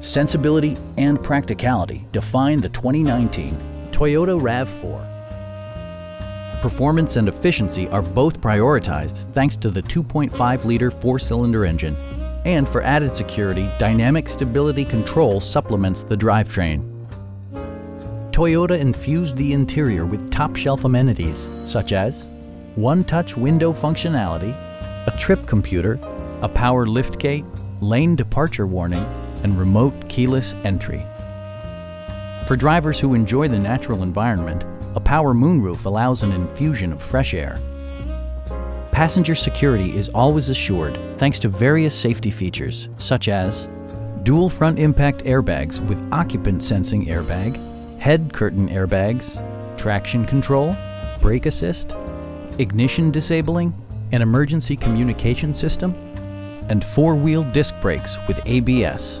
sensibility, and practicality define the 2019 Toyota RAV4. Performance and efficiency are both prioritized thanks to the 2.5-liter four-cylinder engine. And for added security, Dynamic Stability Control supplements the drivetrain. Toyota infused the interior with top-shelf amenities such as one-touch window functionality, a trip computer, a power liftgate, lane departure warning, and remote keyless entry. For drivers who enjoy the natural environment, a power moonroof allows an infusion of fresh air. Passenger security is always assured thanks to various safety features such as dual front impact airbags with occupant sensing airbag, head curtain airbags, traction control, brake assist, ignition disabling, an emergency communication system, and four-wheel disc brakes with ABS.